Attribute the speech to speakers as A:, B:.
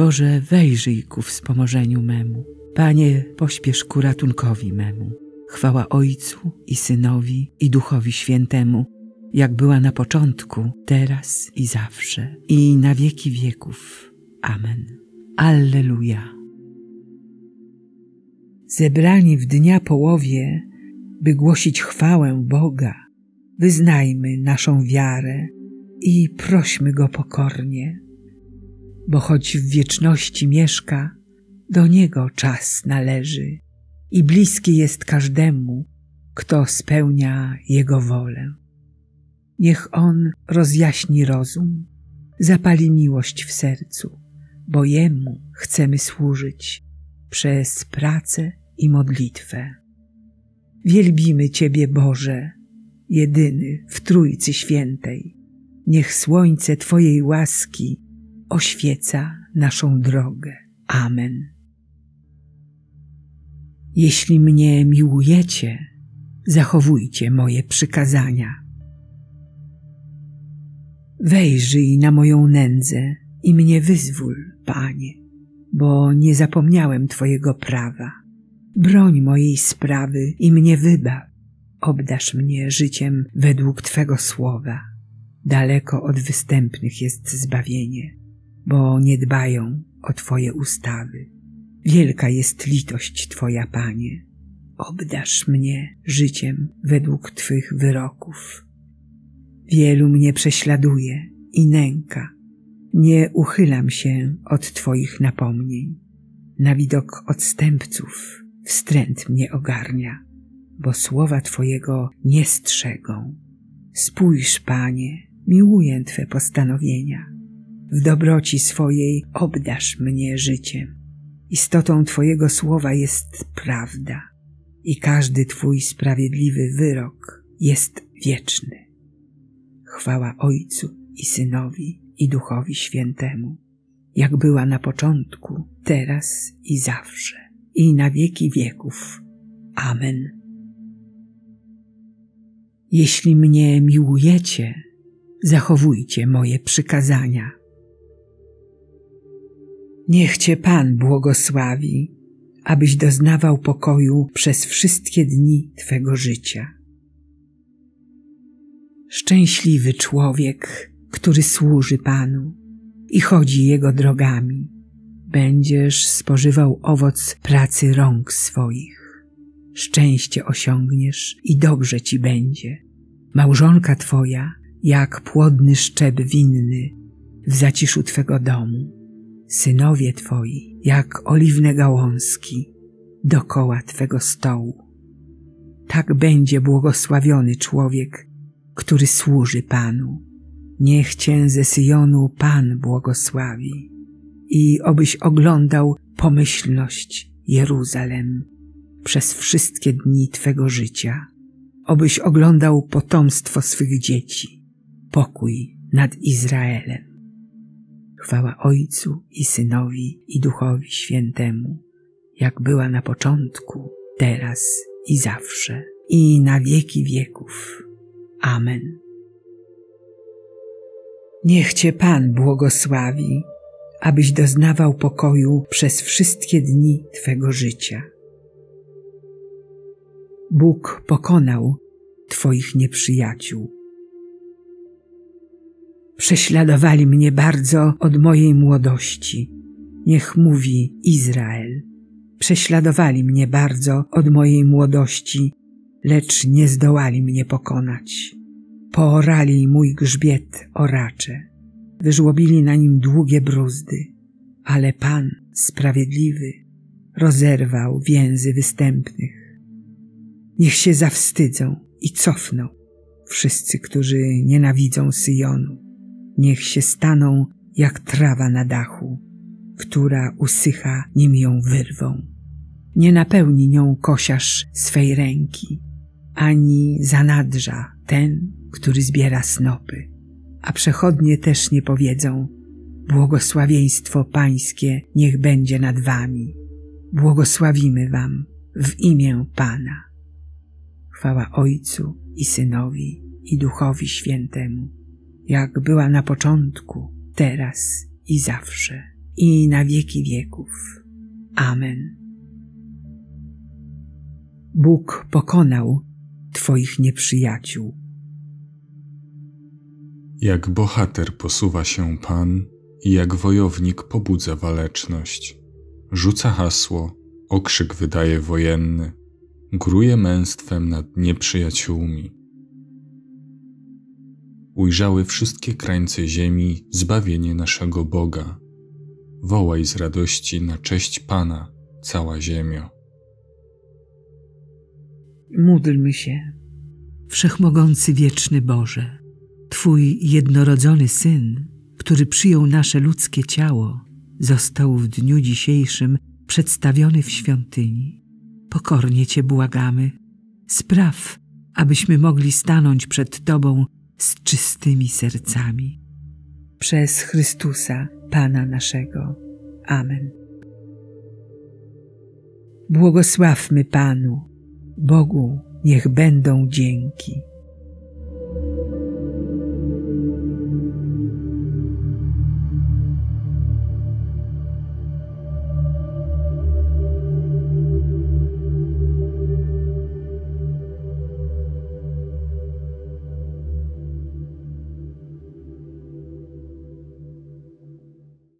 A: Boże, wejrzyj ku wspomożeniu memu. Panie, pośpiesz ku ratunkowi memu. Chwała Ojcu i Synowi i Duchowi Świętemu, jak była na początku, teraz i zawsze, i na wieki wieków. Amen. Alleluja. Zebrani w dnia połowie, by głosić chwałę Boga, wyznajmy naszą wiarę i prośmy Go pokornie, bo choć w wieczności mieszka, do Niego czas należy i bliski jest każdemu, kto spełnia Jego wolę. Niech On rozjaśni rozum, zapali miłość w sercu, bo Jemu chcemy służyć przez pracę i modlitwę. Wielbimy Ciebie, Boże, jedyny w Trójcy Świętej. Niech słońce Twojej łaski oświeca naszą drogę. Amen. Jeśli mnie miłujecie, zachowujcie moje przykazania. Wejrzyj na moją nędzę i mnie wyzwól, Panie, bo nie zapomniałem Twojego prawa. Broń mojej sprawy i mnie wybaw. Obdasz mnie życiem według Twego słowa. Daleko od występnych jest zbawienie, bo nie dbają o Twoje ustawy. Wielka jest litość Twoja, Panie. Obdasz mnie życiem według Twych wyroków. Wielu mnie prześladuje i nęka. Nie uchylam się od Twoich napomnień. Na widok odstępców wstręt mnie ogarnia, bo słowa Twojego nie strzegą. Spójrz, Panie, miłuję Twe postanowienia. W dobroci swojej obdasz mnie życiem. Istotą Twojego słowa jest prawda i każdy Twój sprawiedliwy wyrok jest wieczny. Chwała Ojcu i Synowi i Duchowi Świętemu, jak była na początku, teraz i zawsze, i na wieki wieków. Amen. Jeśli mnie miłujecie, zachowujcie moje przykazania. Niech Cię Pan błogosławi, abyś doznawał pokoju przez wszystkie dni Twego życia. Szczęśliwy człowiek, który służy Panu i chodzi Jego drogami. Będziesz spożywał owoc pracy rąk swoich. Szczęście osiągniesz i dobrze Ci będzie. Małżonka Twoja jak płodny szczep winny w zaciszu Twego domu. Synowie Twoi jak oliwne gałązki dokoła Twego stołu. Tak będzie błogosławiony człowiek, który służy Panu. Niech Cię ze Syjonu Pan błogosławi i obyś oglądał pomyślność Jeruzalem przez wszystkie dni Twego życia, obyś oglądał potomstwo swych dzieci, pokój nad Izraelem. Chwała Ojcu i Synowi i Duchowi Świętemu, jak była na początku, teraz i zawsze, i na wieki wieków. Amen. Niech Cię Pan błogosławi, abyś doznawał pokoju przez wszystkie dni Twego życia. Bóg pokonał Twoich nieprzyjaciół. Prześladowali mnie bardzo od mojej młodości. Niech mówi Izrael. Prześladowali mnie bardzo od mojej młodości, lecz nie zdołali mnie pokonać. Poorali mój grzbiet oracze, wyżłobili na nim długie bruzdy, ale Pan sprawiedliwy rozerwał więzy występnych. Niech się zawstydzą i cofną wszyscy, którzy nienawidzą Syjonu. Niech się staną jak trawa na dachu, która usycha, nim ją wyrwą. Nie napełni nią kosiarz swej ręki, ani zanadrza ten, który zbiera snopy. A przechodnie też nie powiedzą, błogosławieństwo Pańskie niech będzie nad wami. Błogosławimy wam w imię Pana. Chwała Ojcu i Synowi i Duchowi Świętemu, jak była na początku, teraz i zawsze, i na wieki wieków. Amen. Bóg pokonał Twoich nieprzyjaciół.
B: Jak bohater posuwa się Pan i jak wojownik pobudza waleczność. Rzuca hasło, okrzyk wydaje wojenny, gruje męstwem nad nieprzyjaciółmi. Ujrzały wszystkie krańce ziemi zbawienie naszego Boga. Wołaj z radości na cześć Pana, cała ziemio.
A: Módlmy się. Wszechmogący wieczny Boże, Twój jednorodzony Syn, który przyjął nasze ludzkie ciało, został w dniu dzisiejszym przedstawiony w świątyni. Pokornie Cię błagamy, spraw, abyśmy mogli stanąć przed Tobą z czystymi sercami. Przez Chrystusa, Pana naszego. Amen. Błogosławmy Panu, Bogu niech będą dzięki.